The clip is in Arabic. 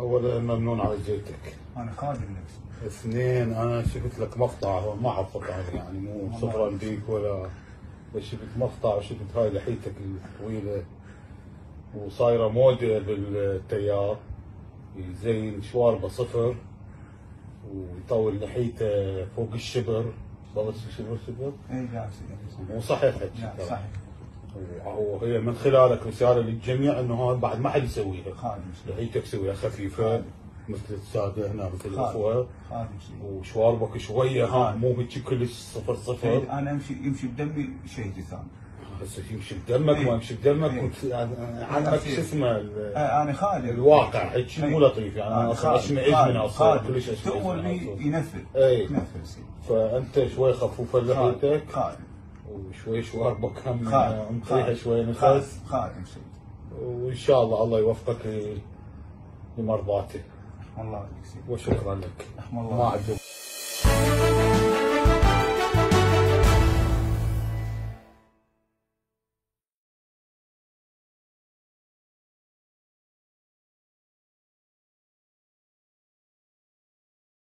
اولا ممنون على جيتك. أنا خادم لك. اثنين أنا شفت لك مقطع هو ما عليه يعني مو صفرا بيك ولا بس شفت مقطع وشفت هاي لحيتك الطويلة. وصايرة موده بالتيار يزين شواربة صفر ويطول لحيته فوق الشبر. ضبط الشبر شبر؟ اي جالس مو صحيح حكي ترى. صحيح. وهي من خلالك رساله للجميع إنه هذا بعد ما حد يسويها خادم سيدي لحيتك سويها خفيفه مثل السادة هنا مثل الأخوة وشواربك شوية ها. مو هيك كلش صفر صفر أنا امشي يمشي بدمي شيء ثاني هسه يمشي بدمك إيه. ما يمشي بدمك إيه. وت- يعني عنك شو اسمه أنا خادم الواقع هيك إيه. مو لطيف يعني أنا أصلا. اشمئز من. أصلا. كلش اشمئز تؤمر. ينفذ إيه. سيدي فأنت شوي خفوفه لحيتك خادم وشوي شواربك هم خادم مطيحه شوي خادم سيدي وإن شاء الله الله يوفقك لمرضاته الله يبارك سيدي. وشكرا لك. ما عندك